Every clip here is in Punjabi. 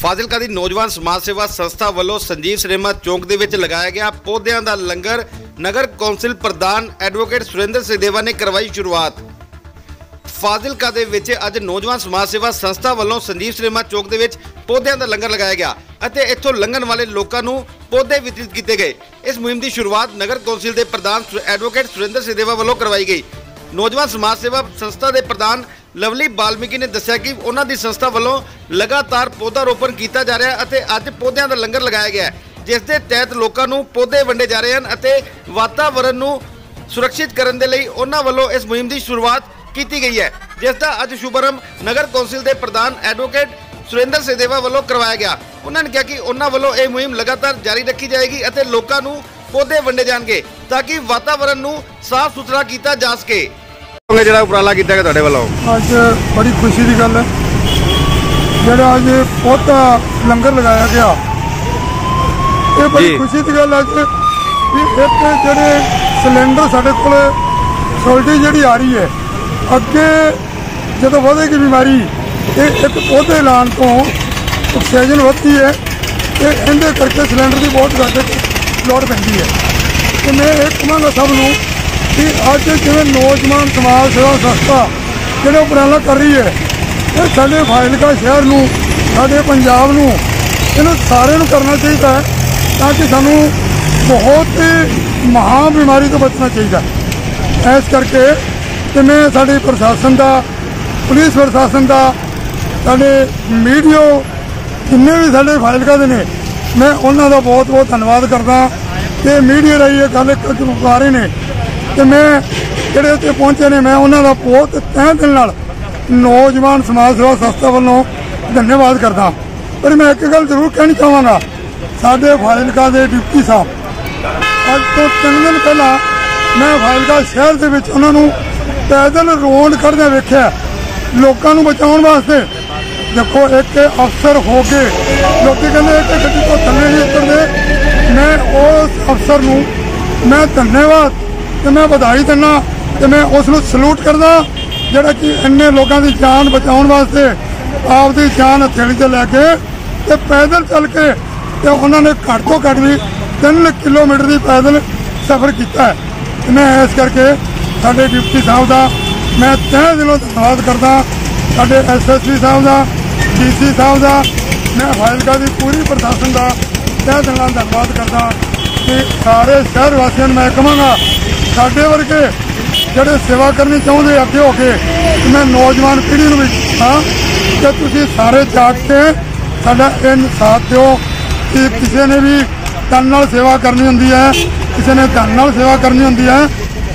ਫਾਜ਼ਿਲਕਾ ਦੀ ਨੌਜਵਾਨ ਸਮਾਜ ਸੇਵਾ ਸੰਸਥਾ ਵੱਲੋਂ ਸੰਜੀਵ ਸਿਨੇਮਾ ਚੌਂਕ ਦੇ ਵਿੱਚ ਲਗਾਇਆ ਗਿਆ ਪੌਦਿਆਂ ਦਾ ਲੰਗਰ ਨਗਰ ਕੌਂਸਲ ਪ੍ਰਧਾਨ ਐਡਵੋਕੇਟ ਸੁਰਿੰਦਰ ਸਿਦੇਵਾ ਨੇ ਕਰਵਾਈ ਸ਼ੁਰੂਆਤ। ਫਾਜ਼ਿਲਕਾ ਦੇ ਵਿੱਚ ਅੱਜ ਨੌਜਵਾਨ ਸਮਾਜ ਸੇਵਾ ਸੰਸਥਾ ਵੱਲੋਂ ਸੰਜੀਵ ਸਿਨੇਮਾ ਚੌਕ ਦੇ ਵਿੱਚ ਪੌਦਿਆਂ ਦਾ ਲੰਗਰ ਲਗਾਇਆ ਗਿਆ ਅਤੇ ਇੱਥੋਂ ਲੰਘਣ ਵਾਲੇ ਲੋਕਾਂ ਨੂੰ ਪੌਦੇ ਵਿਤਰਿਤ ਕੀਤੇ ਗਏ। ਇਸ ਮੁਹਿੰਮ ਦੀ ਸ਼ੁਰੂਆਤ ਨਗਰ ਕੌਂਸਲ ਦੇ ਪ੍ਰਧਾਨ ਐਡਵੋਕੇਟ ਸੁਰਿੰਦਰ ਸਿਦੇਵਾ ਵੱਲੋਂ ਕਰਵਾਈ ਗਈ। ਨੌਜਵਾਨ ਸਮਾਜ ਸੇਵਾ ਸੰਸਥਾ ਦੇ ਪ੍ਰਧਾਨ ਲਵਲੀ ਬਾਲਮੀਕੀ ਨੇ ਦੱਸਿਆ ਕਿ ਉਹਨਾਂ ਦੀ ਸੰਸਥਾ ਵੱਲੋਂ ਲਗਾਤਾਰ ਪੌਦਾ ਰੋਪਣ ਕੀਤਾ ਜਾ ਰਿਹਾ ਅਤੇ ਅੱਜ ਪੌਦਿਆਂ ਦਾ ਲੰਗਰ ਲਗਾਇਆ ਗਿਆ ਜਿਸ ਦੇ ਤਹਿਤ ਲੋਕਾਂ ਨੂੰ ਪੌਦੇ ਵੰਡੇ ਜਾ ਰਹੇ ਹਨ ਅਤੇ ਵਾਤਾਵਰਣ ਨੂੰ ਸੁਰੱਖਿਅਤ ਕਰਨ ਦੇ ਲਈ ਉਹਨਾਂ ਵੱਲੋਂ ਇਸ ਮੁਹਿੰਮ ਦੀ ਸ਼ੁਰੂਆਤ ਕੀਤੀ ਗਈ ਹੈ, ਜਿਸ ਦਾ ਅੱਜ ਸ਼ੁਭਾਰੰਭ ਨਗਰ ਕੌਂਸਲ ਦੇ ਪ੍ਰਧਾਨ ਐਡਵੋਕੇਟ ਸੁਰਿੰਦਰ ਸੇਦੇਵਾ ਵੱਲੋਂ ਕਰਵਾਇਆ ਗਿਆ। ਉਹਨਾਂ ਨੇ ਕਿਹਾ ਕਿ ਉਹਨਾਂ ਵੱਲੋਂ ਇਹ ਮੁਹਿੰਮ ਲਗਾਤਾਰ ਜਾਰੀ ਰੱਖੀ ਜਾਏਗੀ ਅਤੇ ਲੋਕਾਂ ਨੂੰ ਪੌਦੇ ਵੰਡੇ ਜਾਣਗੇ, ਤਾਂ ਕਿ ਵਾਤਾਵਰਣ ਨੂੰ ਸਾਫ਼ ਸੁਥਰਾ ਕੀਤਾ ਜਾ ਸਕੇ। ਜਿਹੜਾ ਉਪਰਾਲਾ ਕੀਤਾ ਗਿਆ ਤੁਹਾਡੇ ਵੱਲੋਂ? ਅੱਜ ਬੜੀ ਖੁਸ਼ੀ ਦੀ ਗੱਲ ਹੈ। ਜਿਹੜਾ ਅੱਜ ਪੌਦਾ ਲੰਗਰ ਲਗਾਇਆ ਗਿਆ। ਇਹ ਬੜੀ ਜੀ। ਖੁਸ਼ੀ ਦੀ ਗੱਲ ਹੈ ਕਿ ਵੀ ਇੱਕ ਜਿਹੜੇ ਸਿਲੰਡਰ ਸਾਡੇ ਕੋਲ ਸ਼ੋਰਟੇਜ ਜਿਹੜੀ ਆ ਰਹੀ ਹੈ ਅੱਗੇ ਜਦੋਂ ਵਧੇਗੀ ਬਿਮਾਰੀ ਇਹ ਇੱਕ ਪੌਦੇ ਲਾਉਣ ਤੋਂ ਆਕਸੀਜਨ ਵੱਧਦੀ ਹੈ ਤੇ ਇਹਦੇ ਕਰਕੇ ਸਿਲੰਡਰ ਦੀ ਬਹੁਤ ਜ਼ਿਆਦਾ ਲੋੜ ਪੈਂਦੀ ਹੈ। ਤੇ ਮੈਂ ਇਹ ਕਹਾਂਗਾ ਸਭ ਨੂੰ ਕਿ ਅੱਜ ਜਿਵੇਂ ਨੌਜਵਾਨ ਸਮਾਜ ਸੇਵਾ ਸੰਸਥਾ ਜਿਹੜਾ ਉਪਰਾਲਾ ਕਰ ਰਹੀ ਹੈ, ਇਹ ਸਾਡੇ ਫਾਜ਼ਿਲਕਾ ਸ਼ਹਿਰ ਨੂੰ, ਸਾਡੇ ਪੰਜਾਬ ਨੂੰ, ਇਹਨੂੰ ਸਾਰਿਆਂ ਨੂੰ ਕਰਨਾ ਚਾਹੀਦਾ ਹੈ ਤਾਂ ਕਿ ਸਾਨੂੰ ਬਹੁਤ ਹੀ ਮਹਾਂ ਬਿਮਾਰੀ ਤੋਂ ਬਚਣਾ ਚਾਹੀਦਾ ਹੈ। ਇਸ ਕਰਕੇ ਤੇ ਮੈਂ ਸਾਡੇ ਪ੍ਰਸ਼ਾਸਨ ਦਾ, ਪੁਲਿਸ ਪ੍ਰਸ਼ਾਸਨ ਦਾ, ਸਾਡੇ ਮੀਡੀਓ ਜਿੰਨੇ ਵੀ ਸਾਡੇ ਫਾਜ਼ਿਲਕਾ ਦੇ ਨੇ, ਮੈਂ ਉਹਨਾਂ ਦਾ ਬਹੁਤ ਬਹੁਤ ਧੰਨਵਾਦ ਕਰਦਾ ਕਿ ਮੀਡੀਆ ਰਾਹੀਂ ਇਹ ਗੱਲ ਕਰ ਰਹੇ ਨੇ ਤੇ ਮੈਂ ਜਿਹੜੇ ਇੱਥੇ ਪਹੁੰਚੇ ਨੇ, ਮੈਂ ਉਹਨਾਂ ਦਾ ਬਹੁਤ ਤਹਿ ਦਿਲ ਨਾਲ ਨੌਜਵਾਨ ਸਮਾਜ ਸੇਵਾ ਸੰਸਥਾ ਵੱਲੋਂ ਧੰਨਵਾਦ ਕਰਦਾ ਪਰ ਮੈਂ ਇੱਕ ਗੱਲ ਜ਼ਰੂਰ ਕਹਿਣੀ ਚਾਹਾਂਗਾ, ਸਾਡੇ ਫਾਜ਼ਿਲਕਾ ਦੇ ਡਿਪਟੀ ਸਾਹਿਬ। ਅੱਜ ਤੋਂ ਤਿੰਨ ਦਿਨ ਪਹਿਲਾਂ ਮੈਂ ਫਾਜ਼ਿਲਕਾ ਸ਼ਹਿਰ ਦੇ ਵਿੱਚ ਉਹਨਾਂ ਨੂੰ ਪੈਦਲ ਰੋਡ ਕੱਢਦੇ ਵੇਖਿਆ। ਲੋਕਾਂ ਨੂੰ ਬਚਾਉਣ ਵਾਸਤੇ ਦੇਖੋ, ਇੱਕ ਅਫਸਰ ਹੋ ਕੇ, ਲੋਕੀ ਕਹਿੰਦੇ ਇੱਕ ਗੱਡੀ ਤੋਂ ਥੱਲੇ ਨਹੀਂ ਉਤਰਦੇ। ਮੈਂ ਉਸ ਅਫਸਰ ਨੂੰ, ਮੈਂ ਧੰਨਵਾਦ ਤੇ ਮੈਂ ਵਧਾਈ ਦਿੰਦਾ ਤੇ ਮੈਂ ਉਸ ਨੂੰ ਸਲੂਟ ਕਰਦਾ, ਜਿਹੜਾ ਕਿ ਇੰਨੇ ਲੋਕਾਂ ਦੀ ਜਾਨ ਬਚਾਉਣ ਵਾਸਤੇ ਆਪਦੀ ਜਾਨ ਹਥੇਲੀ ਤੇ ਲੈ ਕੇ ਤੇ ਪੈਦਲ ਚੱਲ ਕੇ ਤੇ ਉਹਨਾਂ ਨੇ ਘੱਟ ਤੋਂ ਘੱਟ ਵੀ 3 ਕਿਲੋਮੀਟਰ ਦੀ ਪੈਦਲ ਸਫ਼ਰ ਕੀਤਾ ਮੈਂ ਇਸ ਕਰਕੇ ਸਾਡੇ ਡਿਪਟੀ ਸਾਹਿਬ ਦਾ ਮੈਂ ਤਹਿ ਦਿਲੋਂ ਧੰਨਵਾਦ ਕਰਦਾ, ਸਾਡੇ ਐਸਐਸਪੀ ਸਾਹਿਬ ਦਾ ਡੀਸੀ ਸਾਹਿਬ ਦਾ, ਮੈਂ ਫਾਜ਼ਿਲਕਾ ਦੀ ਪੂਰੀ ਪ੍ਰਸ਼ਾਸਨ ਦਾ ਤਹਿ ਦਿਲ ਧੰਨਵਾਦ ਕਰਦਾ ਕਿ ਸਾਰੇ ਸ਼ਹਿਰ ਵਾਸੀਆਂ ਨੂੰ ਮੈਂ ਕਹਾਂਗਾ ਸਾਡੇ ਵਰਗੇ ਜਿਹੜੇ ਸੇਵਾ ਕਰਨੀ ਚਾਹੁੰਦੇ ਅੱਗੇ ਹੋ ਕੇ, ਮੈਂ ਨੌਜਵਾਨ ਪੀੜ੍ਹੀ ਨੂੰ ਵੀ ਹਾਂ ਕਿ ਤੁਸੀਂ ਸਾਰੇ ਜਾਗ ਕੇ ਸਾਡਾ ਇਹ ਸਾਥ ਦਿਓ ਕਿ ਕਿਸੇ ਨੇ ਵੀ ਤਨ ਨਾਲ ਸੇਵਾ ਕਰਨੀ ਹੁੰਦੀ ਹੈ, ਕਿਸੇ ਨੇ ਧਨ ਨਾਲ ਸੇਵਾ ਕਰਨੀ ਹੁੰਦੀ ਹੈ,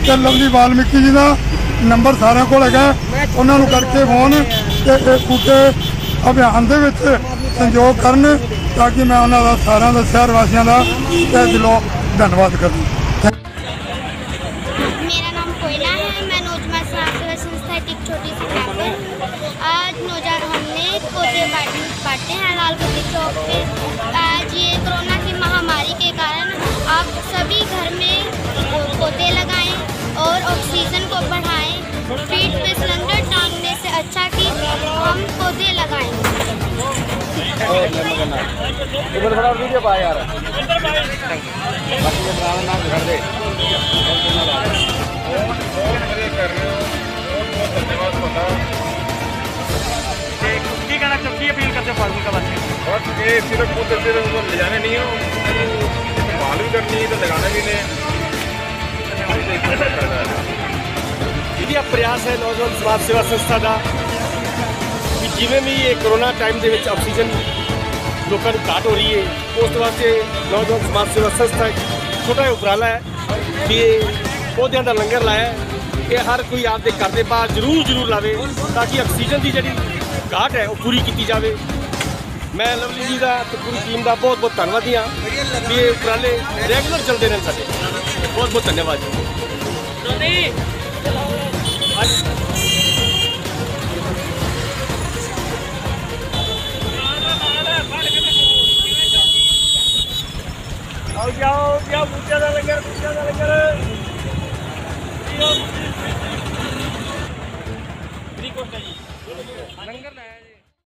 ਤੇ ਲਵਲੀ ਵਾਲਮੀਕੀ ਜੀ ਦਾ ਨੰਬਰ ਸਾਰਿਆਂ ਕੋਲ ਹੈਗਾ। ਉਹਨਾਂ ਨੂੰ ਕਰਕੇ ਫੋਨ ਤੇ ਇਹ ਬੂਟੇ ਅਭਿਆਨ ਦੇ ਵਿੱਚ ਸੰਯੋਗ ਕਰਨ ਤਾਂ ਕਿ ਮੈਂ ਉਹਨਾਂ ਦਾ ਸਾਰਿਆਂ ਦਾ ਸ਼ਹਿਰ ਵਾਸੀਆਂ ਦਾ ਤਹਿ ਦਿਲੋਂ ਧੰਨਵਾਦ ਕਰਾਂ सभी घर में पौधे लगाएँ और ऑक्सीजन को बढ़ाएँ। पेट पे सिलेंडर टांगने से अच्छा कि हम पौधे लगाएँ। इधर बड़ा वीडियो पाया यार घर दे चुटकी अपील करते फार्मी का बच्चे। और ये सिर्फ़ खुद सिर्फ़ तो ले जाने नहीं हो। ਸਿਰਫ ਉਹ ਲਿਜਾਣੇ ਨਹੀਂ ਹੋ ਇਹਦੀ ਪ੍ਰਯਾਸ ਹੈ ਨੌਜਵਾਨ ਸਮਾਜ ਸੇਵਾ ਸੰਸਥਾ ਦਾ ਕਿ ਜਿਵੇਂ ਵੀ ਇਹ ਕਰੋਨਾ ਟਾਈਮ ਦੇ ਵਿੱਚ ਆਕਸੀਜਨ ਲੋਕਾਂ ਨੂੰ ਘਾਟ ਹੋ ਰਹੀ ਹੈ, ਉਸ ਵਾਸਤੇ ਨੌਜਵਾਨ ਸਮਾਜ ਸੇਵਾ ਸੰਸਥਾ ਇੱਕ ਛੋਟਾ ਜਿਹਾ ਉਪਰਾਲਾ ਹੈ ਕਿ ਇਹ ਪੌਦਿਆਂ ਦਾ ਲੰਗਰ ਲਾਇਆ ਹੈ ਇਹ ਹਰ ਕੋਈ ਆਪਦੇ ਘਰ ਦੇ ਬਾਹਰ ਜ਼ਰੂਰ ਜ਼ਰੂਰ ਲਾਵੇ ਤਾਂ ਕਿ ਆਕਸੀਜਨ ਦੀ ਜਿਹੜੀ ਘਾਟ ਹੈ ਉਹ ਪੂਰੀ ਕੀਤੀ ਜਾਵੇ। ਮੈਂ ਲਵਲੀ ਜੀ ਦਾ ਤੇ ਪੂਰੀ ਟੀਮ ਦਾ ਬਹੁਤ ਬਹੁਤ ਧੰਨਵਾਦੀ ਹਾਂ ਕਿ ਇਹ ਉਪਰਾਲੇ ਰੈਗੂਲਰ ਚੱਲਦੇ ਰਹਿਣ ਸਾਡੇ। ਬਹੁਤ ਬਹੁਤ ਧੰਨਵਾਦ ਜੀ। ਆਓ ਜਾਓ ਜਾਓ ਬੁੱਝਾ ਦਾ ਲੰਗਰ ਬੁੱਝਾ ਦਾ ਲੰਗਰ। ਜੀ ਕੋਸਟ ਜੀ। ਲੰਗਰ ਲੈ